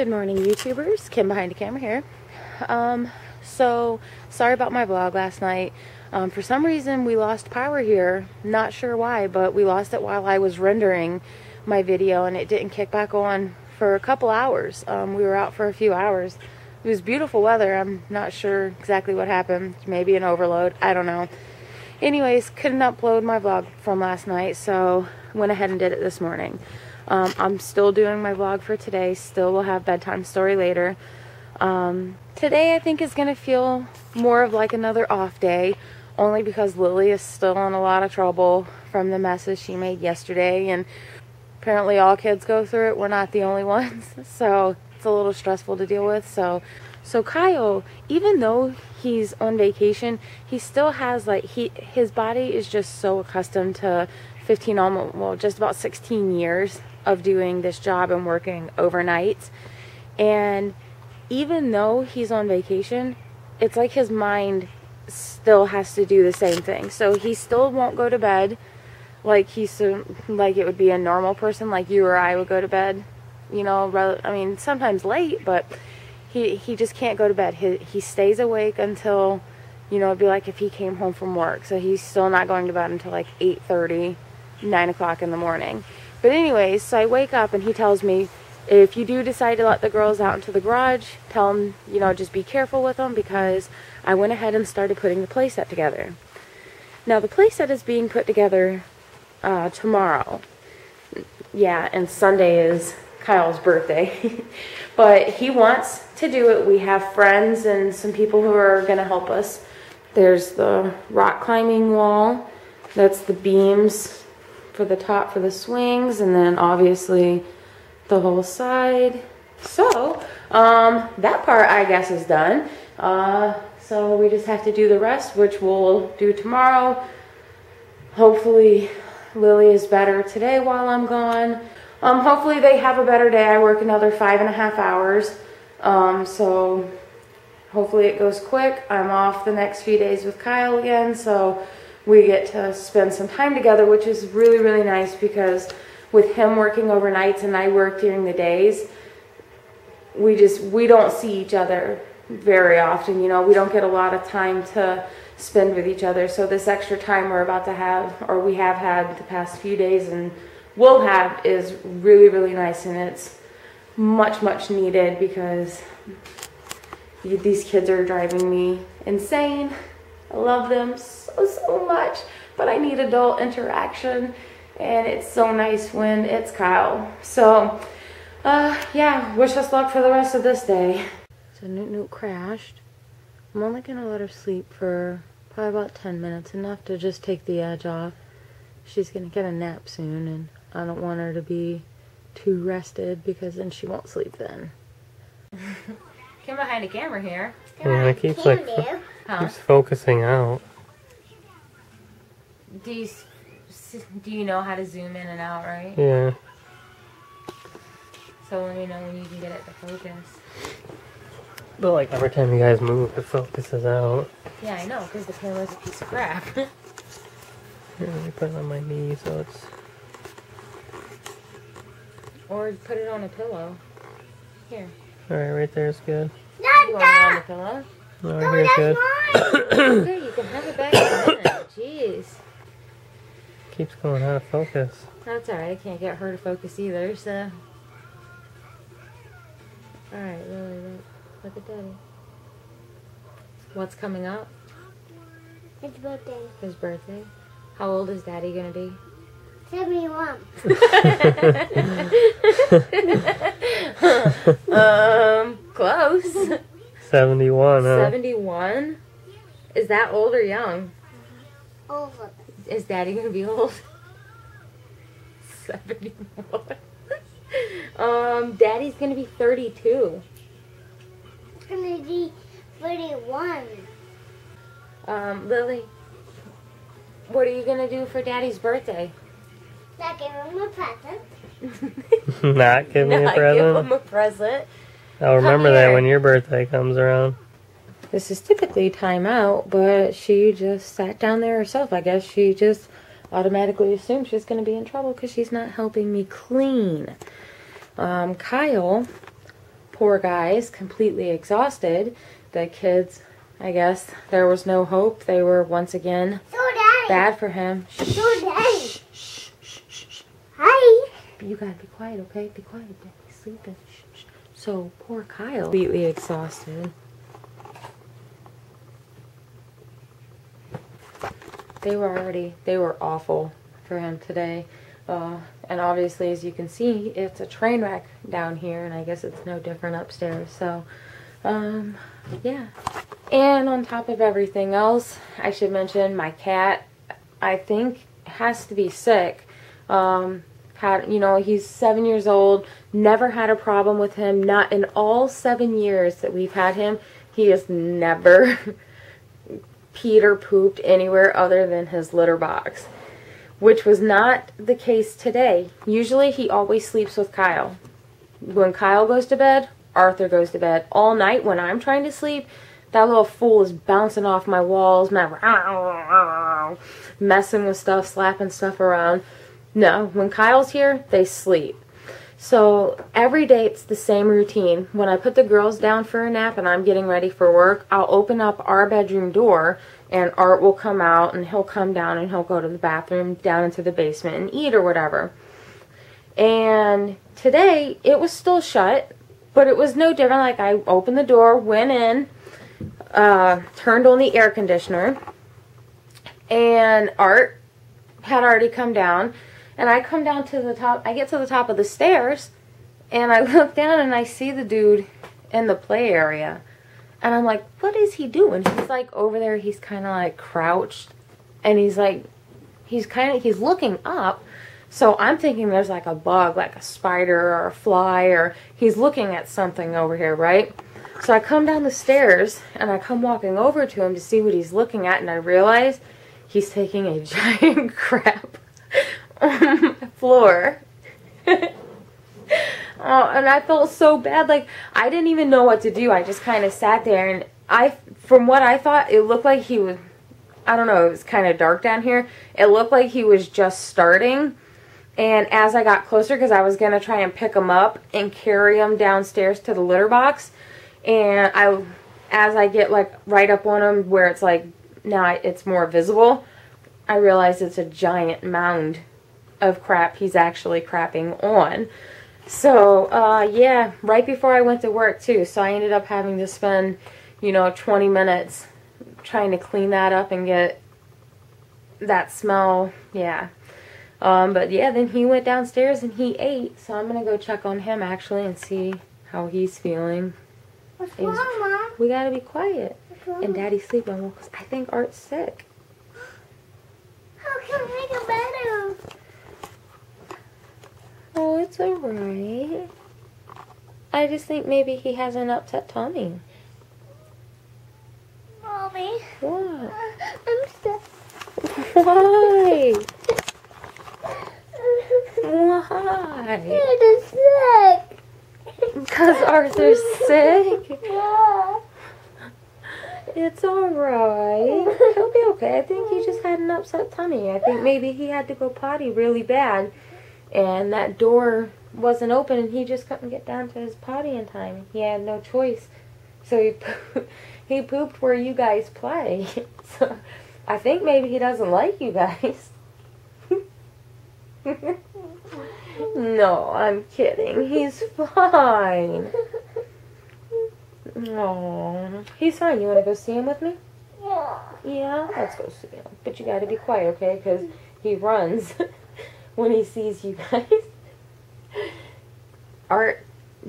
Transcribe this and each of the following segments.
Good morning, YouTubers. Kim behind the camera here. Um, so, sorry about my vlog last night. Um, for some reason, we lost power here. Not sure why, but we lost it while I was rendering my video and it didn't kick back on for a couple hours. Um, we were out for a few hours. It was beautiful weather. I'm not sure exactly what happened. Maybe an overload. I don't know. Anyways, couldn't upload my vlog from last night, so went ahead and did it this morning. Um, I'm still doing my vlog for today. Still will have bedtime story later. Um, today I think is going to feel more of like another off day. Only because Lily is still in a lot of trouble from the messes she made yesterday. And apparently all kids go through it. We're not the only ones. So it's a little stressful to deal with. So, so Kyle, even though he's on vacation, he still has like, he, his body is just so accustomed to 15, almost, well, just about 16 years of doing this job and working overnight. And even though he's on vacation, it's like his mind still has to do the same thing. So he still won't go to bed like he's like it would be a normal person like you or I would go to bed. You know, I mean, sometimes late, but he he just can't go to bed. He he stays awake until you know, it'd be like if he came home from work. So he's still not going to bed until like 8:30, 9 o'clock in the morning. But anyways, so I wake up and he tells me, if you do decide to let the girls out into the garage, tell them, you know, just be careful with them because I went ahead and started putting the playset together. Now the playset is being put together uh, tomorrow. Yeah, and Sunday is Kyle's birthday. but he wants to do it. We have friends and some people who are going to help us. There's the rock climbing wall. That's the beams for the top for the swings and then obviously the whole side. So um, that part I guess is done. Uh, so we just have to do the rest, which we'll do tomorrow. Hopefully Lily is better today while I'm gone. Um, hopefully they have a better day. I work another five and a half hours. Um, so hopefully it goes quick. I'm off the next few days with Kyle again. So we get to spend some time together, which is really, really nice because with him working overnights and I work during the days, we just, we don't see each other very often. You know, we don't get a lot of time to spend with each other. So this extra time we're about to have, or we have had the past few days and will have is really, really nice. And it's much, much needed because these kids are driving me insane. I love them so, so much, but I need adult interaction and it's so nice when it's Kyle. So, uh, yeah, wish us luck for the rest of this day. So Newt Newt crashed. I'm only gonna let her sleep for probably about 10 minutes, enough to just take the edge off. She's gonna get a nap soon and I don't want her to be too rested because then she won't sleep then. Come behind the camera here. Yeah, it keeps like huh? keeps focusing out. Do you do you know how to zoom in and out, right? Yeah. So let me know when you can get it to focus. But like every time you guys move, it focuses out. Yeah, I know, because the camera's a piece of crap. yeah, let me put it on my knee so it's. Or put it on a pillow. Here. Alright, right there is good. You want it on the pillow? No, right here's good. okay, you can have it back in a minute. Jeez. Keeps going out of focus. That's alright, I can't get her to focus either, so. Alright, Lily, look, look at Daddy. What's coming up? His birthday. His birthday? How old is Daddy gonna be? 71. um, close. 71, huh? 71? Is that old or young? Old. Is Daddy gonna be old? 71. um, Daddy's gonna be 32. It's gonna be 31. Um, Lily, what are you gonna do for Daddy's birthday? Not give him a present. Not give me Not a present? give him a present. I'll remember that when your birthday comes around. This is typically time out, but she just sat down there herself. I guess she just automatically assumed she's going to be in trouble because she's not helping me clean. Um, Kyle poor guys, completely exhausted. The kids, I guess, there was no hope. They were once again So bad for him. So daddy. Hi. You gotta be quiet, okay? Be quiet. Daddy's sleeping. So poor Kyle, completely exhausted. They were already, they were awful for him today. Uh, and obviously, as you can see, it's a train wreck down here, and I guess it's no different upstairs. So, um, yeah. And on top of everything else, I should mention my cat, I think, has to be sick. Um, had, you know, he's seven years old, never had a problem with him. Not in all seven years that we've had him, he has never peed or pooped anywhere other than his litter box, which was not the case today. Usually he always sleeps with Kyle. When Kyle goes to bed, Arthur goes to bed. All night when I'm trying to sleep, that little fool is bouncing off my walls, messing with stuff, slapping stuff around. No, when Kyle's here, they sleep. So every day it's the same routine. When I put the girls down for a nap and I'm getting ready for work, I'll open up our bedroom door and Art will come out and he'll come down and he'll go to the bathroom down into the basement and eat or whatever. And today it was still shut, but it was no different. Like I opened the door, went in, uh, turned on the air conditioner, and Art had already come down. And I come down to the top, I get to the top of the stairs, and I look down and I see the dude in the play area. And I'm like, what is he doing? He's like over there, he's kind of like crouched, and he's like, he's kind of, he's looking up. So I'm thinking there's like a bug, like a spider or a fly, or he's looking at something over here, right? So I come down the stairs and I come walking over to him to see what he's looking at, and I realize he's taking a giant crap floor. oh, and I felt so bad. Like I didn't even know what to do. I just kind of sat there, and I, from what I thought, it looked like he was. I don't know. It was kind of dark down here. It looked like he was just starting. And as I got closer, because I was going to try and pick him up and carry him downstairs to the litter box, and I, as I get like right up on him where it's like now it's more visible, I realize it's a giant mound of crap he's actually crapping on. So, uh, yeah, right before I went to work too. So I ended up having to spend, you know, 20 minutes trying to clean that up and get that smell. Yeah. Um, but yeah, then he went downstairs and he ate. So I'm going to go check on him actually and see how he's feeling. What's wrong, Mom? We got to be quiet. And Daddy's sleeping well 'cause I think Art's sick. How can we make it it's alright. I just think maybe he has an upset tummy. Mommy. What? I'm sick. Why? Why? You're sick. Because Arthur's sick. Yeah. It's alright. He'll be okay. I think he just had an upset tummy. I think maybe he had to go potty really bad. And that door wasn't open and he just couldn't get down to his potty in time. He had no choice. So he, he pooped where you guys play. So I think maybe he doesn't like you guys. no, I'm kidding. He's fine. No, he's fine. You want to go see him with me? Yeah. Yeah, let's go see him. But you got to be quiet, okay? Because he runs when he sees you guys. Art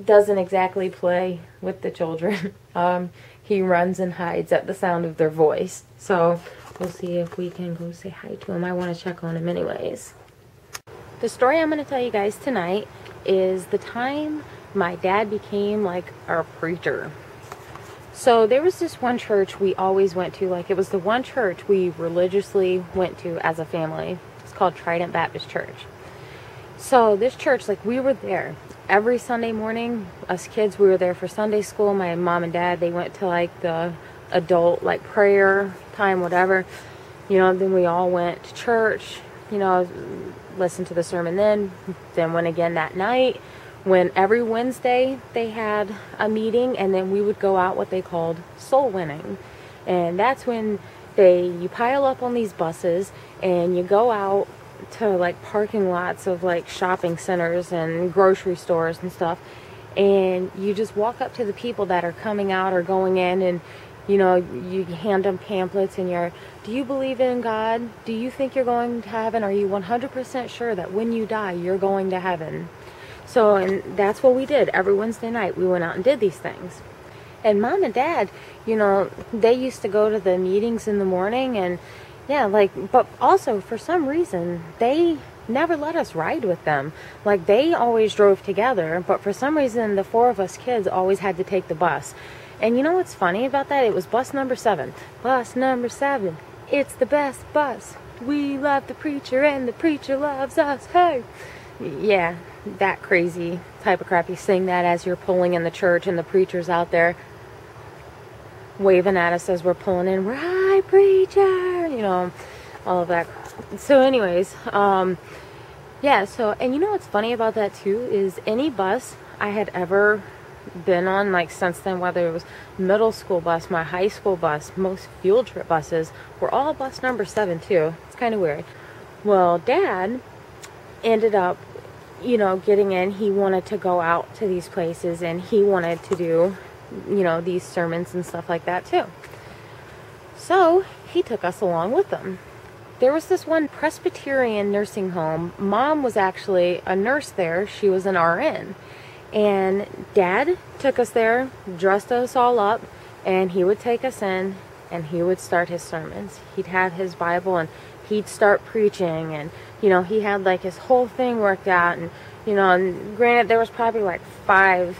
doesn't exactly play with the children. Um, he runs and hides at the sound of their voice. So we'll see if we can go say hi to him. I want to check on him, anyways. The story I'm going to tell you guys tonight is the time my dad became like our preacher. So there was this one church we always went to. Like it was the one church we religiously went to as a family. Called Trident Baptist Church. So this church, like we were there every Sunday morning. Us kids, we were there for Sunday school. My mom and dad, they went to like the adult like prayer time, whatever. You know, then we all went to church. You know, listened to the sermon then. Then went again that night. when every Wednesday they had a meeting and then we would go out what they called soul winning. And that's when they you pile up on these buses and you go out to like parking lots of like shopping centers and grocery stores and stuff and you just walk up to the people that are coming out or going in and you know you hand them pamphlets and you're do you believe in god? Do you think you're going to heaven? Are you 100% sure that when you die you're going to heaven? So and that's what we did every wednesday night. We went out and did these things and mom and dad you know they used to go to the meetings in the morning and yeah like but also for some reason they never let us ride with them. Like they always drove together, but for some reason the four of us kids always had to take the bus. And you know what's funny about that? It was bus number seven. Bus number seven. It's the best bus. We love the preacher and the preacher loves us. Hey. Yeah, that crazy type of crap. You sing that as you're pulling in the church and the preacher's out there waving at us as we're pulling in. Right, preacher. You know, all of that. So, anyways, um, yeah, so, and you know what's funny about that too is any bus I had ever been on, like since then, whether it was middle school bus, my high school bus, most field trip buses were all bus number seven too. It's kind of weird. Well, dad ended up, you know, getting in. He wanted to go out to these places and he wanted to do, you know, these sermons and stuff like that too. So he took us along with him there was this one Presbyterian nursing home. Mom was actually a nurse there. She was an RN. And dad took us there, dressed us all up, and he would take us in and he would start his sermons. He'd have his Bible and he'd start preaching and you know, he had like his whole thing worked out and you know, and granted there was probably like five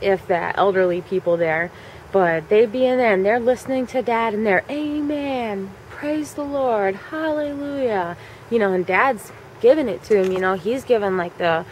if that elderly people there, but they'd be in there and they're listening to dad and they're amen, praise the Lord, hallelujah. You know, and dad's giving it to him, you know, he's given like the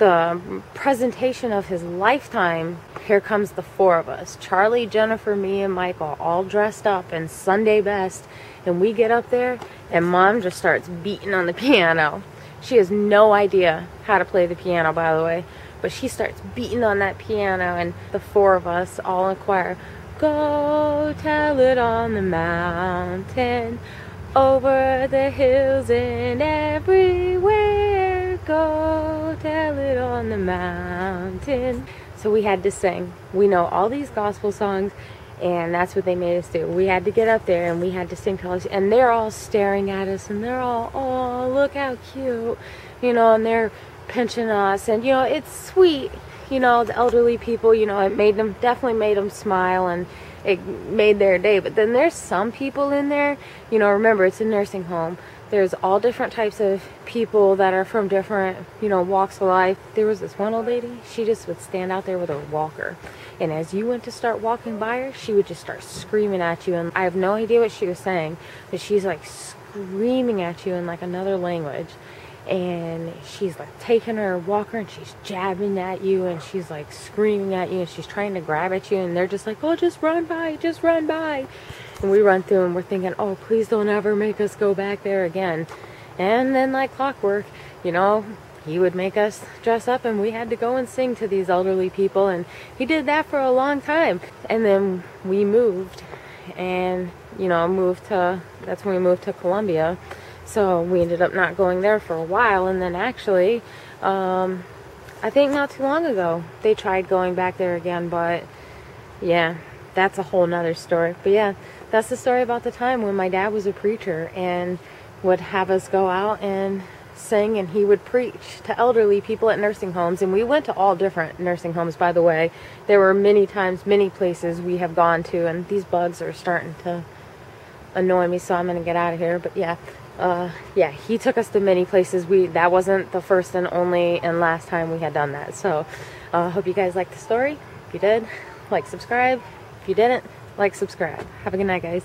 the presentation of his lifetime. Here comes the four of us. Charlie, Jennifer, me and Michael all dressed up in Sunday best and we get up there and mom just starts beating on the piano. She has no idea how to play the piano by the way, but she starts beating on that piano and the four of us all in choir Go tell it on the mountain, over the hills and everywhere. Go tell it on the mountain. So we had to sing. We know all these gospel songs, and that's what they made us do. We had to get up there and we had to sing us, and they're all staring at us, and they're all, oh, look how cute, you know, and they're pinching us, and you know, it's sweet you know, the elderly people, you know, it made them definitely made them smile and it made their day. But then there's some people in there, you know, remember it's a nursing home. There's all different types of people that are from different, you know, walks of life. There was this one old lady, she just would stand out there with her walker. And as you went to start walking by her, she would just start screaming at you. And I have no idea what she was saying, but she's like screaming at you in like another language and she's like taking her walker and she's jabbing at you and she's like screaming at you and she's trying to grab at you and they're just like oh just run by just run by. And we run through and we're thinking oh please don't ever make us go back there again. And then like clockwork you know he would make us dress up and we had to go and sing to these elderly people and he did that for a long time. And then we moved and you know moved to that's when we moved to Columbia so we ended up not going there for a while. And then actually, um, I think not too long ago, they tried going back there again. But yeah, that's a whole nother story. But yeah, that's the story about the time when my dad was a preacher and would have us go out and sing and he would preach to elderly people at nursing homes and we went to all different nursing homes by the way there were many times many places we have gone to and these bugs are starting to annoy me so i'm going to get out of here but yeah uh, yeah, he took us to many places. We that wasn't the first and only and last time we had done that. So, I uh, hope you guys liked the story. If you did, like, subscribe. If you didn't, like, subscribe. Have a good night, guys.